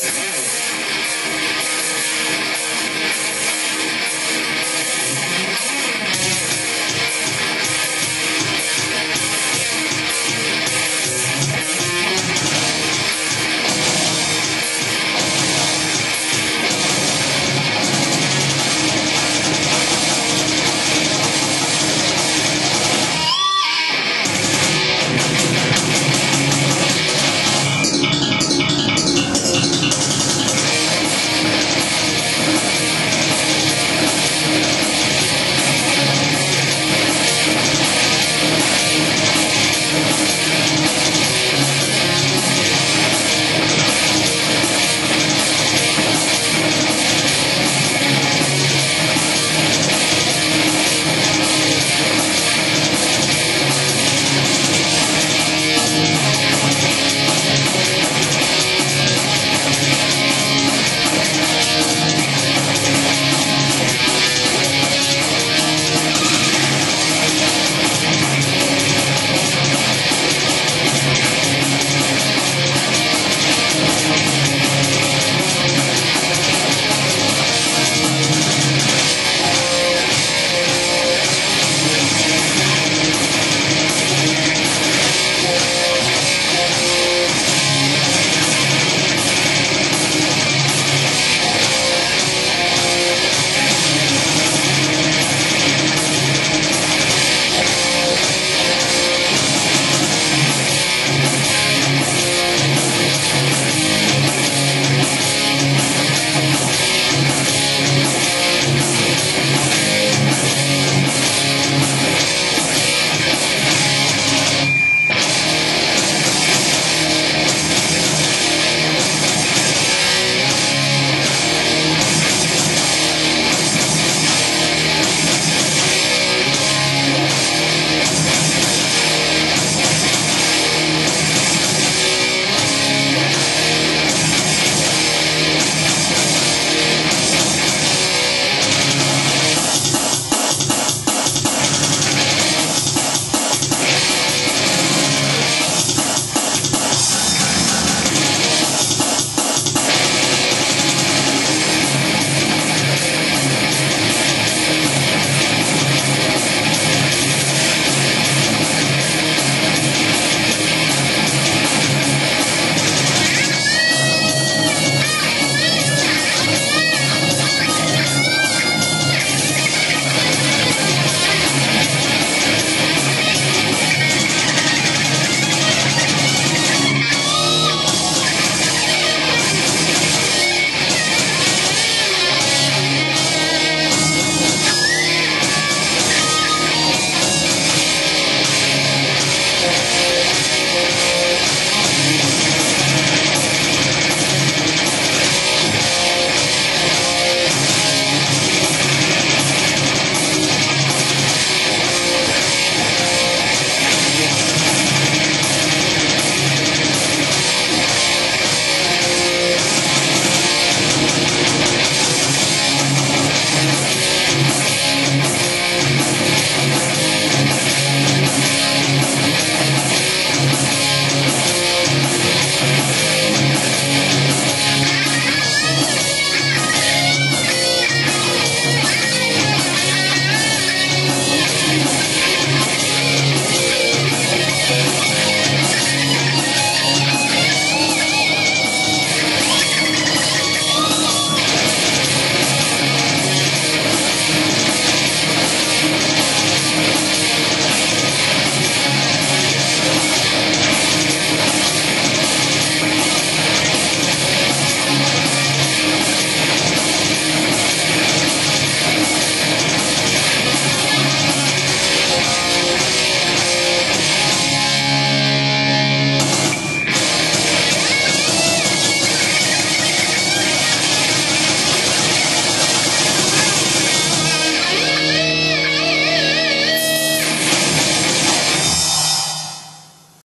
Yes.